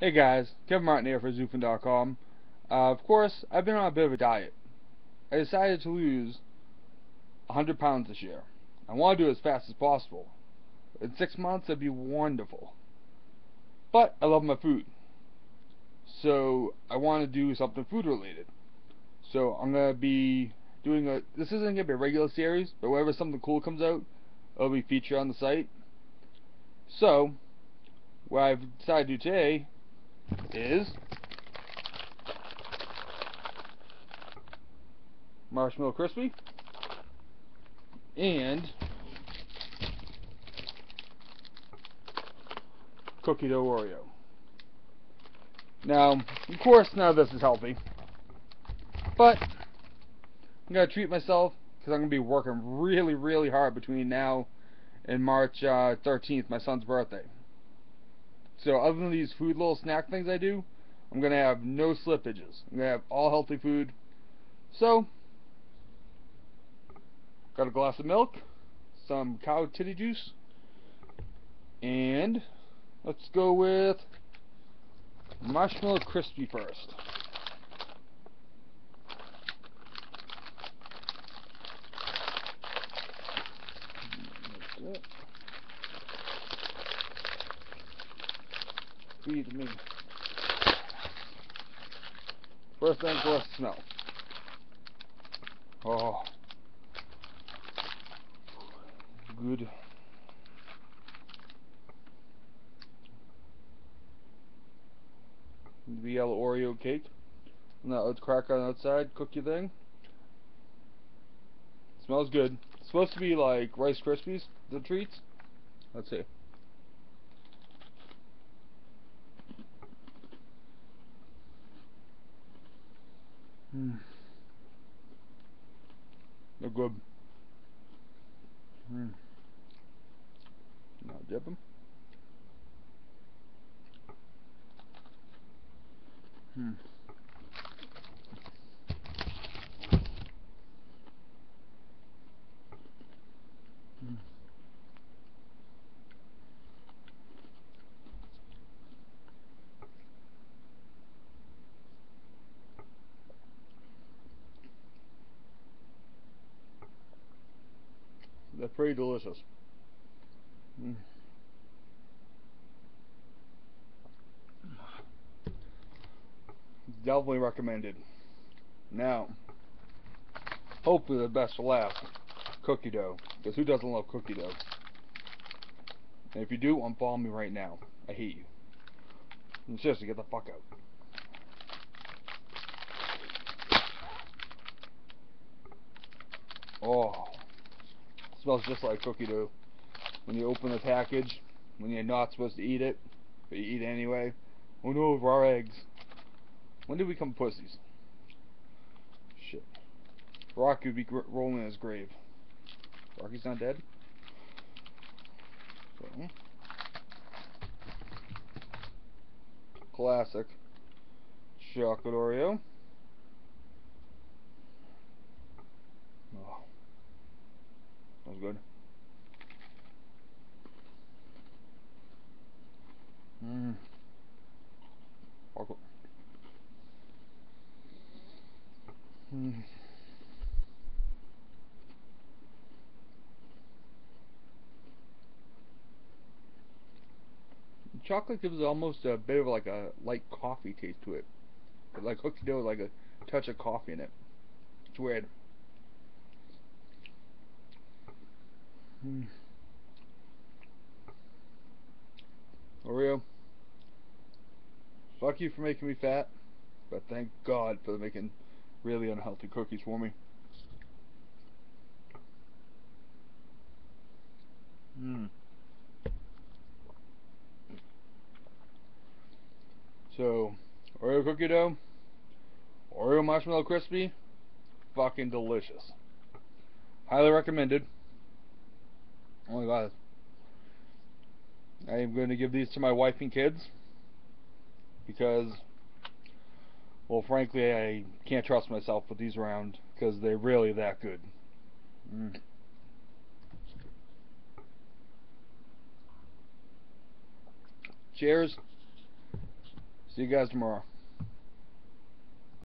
Hey guys, Kevin Martin here for XUFN.com. Uh, of course, I've been on a bit of a diet. I decided to lose 100 pounds this year. I want to do it as fast as possible. In six months, it'd be wonderful. But I love my food. So I want to do something food related. So I'm going to be doing a, this isn't going to be a regular series, but whenever something cool comes out, it'll be featured on the site. So, what I've decided to do today is marshmallow crispy and cookie dough Oreo. Now, of course, none of this is healthy, but I'm gonna treat myself because I'm gonna be working really, really hard between now and March uh, 13th, my son's birthday. So other than these food little snack things I do, I'm going to have no slippages. I'm going to have all healthy food. So, got a glass of milk, some cow titty juice, and let's go with marshmallow crispy first. Feed me. First thing first, smell. Oh. Good. The yellow Oreo cake. Now let's crack on outside, cookie thing. Smells good. It's supposed to be like Rice Krispies, the treats. Let's see. Hmm. They're good. Hmm. Now dip them. Hmm. They're pretty delicious. Mm. Definitely recommended. Now, hopefully the best will last. Cookie dough. Because who doesn't love cookie dough? And if you do, unfollow me right now. I hate you. And seriously, get the fuck out. Oh. Smells just like cookie dough. When you open the package, when you're not supposed to eat it, but you eat it anyway. Oh no, raw eggs. When did we become pussies? Shit. Rocky would be rolling in his grave. Rocky's not dead? So. Classic. Chocolate Oreo. Good. Mmm. Mm. Chocolate gives almost a bit of like a light coffee taste to it. like cookie dough with like a touch of coffee in it. It's weird. Hmm. Oreo, fuck you for making me fat, but thank God for making really unhealthy cookies for me. Hmm. So, Oreo cookie dough, Oreo marshmallow crispy, fucking delicious. Highly recommended. Oh my god. I am going to give these to my wife and kids because, well, frankly, I can't trust myself with these around because they're really that good. Mm. Cheers. See you guys tomorrow.